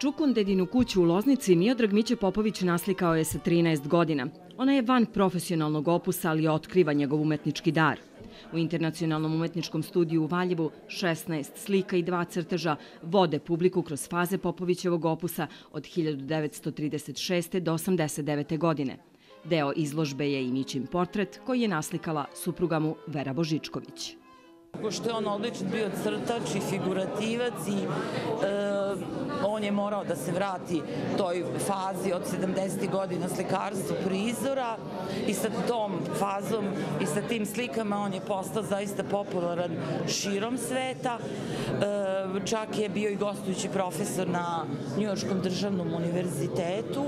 Čukundedinu kuću u Loznici Miodrag Miće Popović naslikao je sa 13 godina. Ona je van profesionalnog opusa, ali otkriva njegov umetnički dar. U Internacionalnom umetničkom studiju u Valjevu 16 slika i dva crteža vode publiku kroz faze Popovićevog opusa od 1936. do 89. godine. Deo izložbe je i Mićin portret koji je naslikala supruga mu Vera Božičković. Pošto je on odličan bio crtač i figurativac i e, on je morao da se vrati toj fazi od 70. godina slikarstva prizora i sa tom fazom i sa tim slikama on je postao zaista popularan širom sveta. E, čak je bio i gostujući profesor na Njujorskom državnom univerzitetu.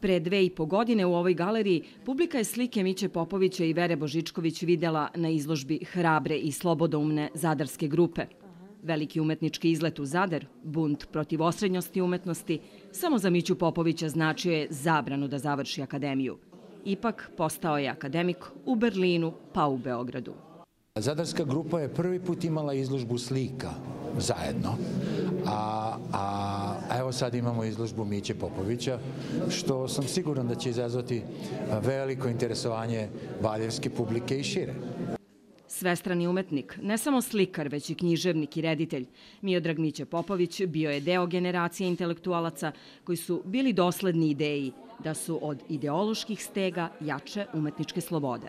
Pre dve i po godine u ovoj galeriji publika je slike Miće Popovića i Vere Božičković videla na izložbi hrabre i slobodoumne zadarske grupe. Veliki umetnički izlet u Zadar, bunt protiv osrednjosti umetnosti, samo za Miću Popovića značio je zabranu da završi akademiju. Ipak postao je akademik u Berlinu pa u Beogradu. Zadarska grupa je prvi put imala izložbu slika zajedno, a, a evo sad imamo izložbu Miće Popovića, što sam siguran da će izazvati veliko interesovanje valjevske publike i šire. Svestrani umetnik, ne samo slikar, već i književnik i reditelj, Miodrag Miće Popović bio je deo generacije intelektualaca koji su bili dosledni ideji da su od ideoloških stega jače umetničke slobode.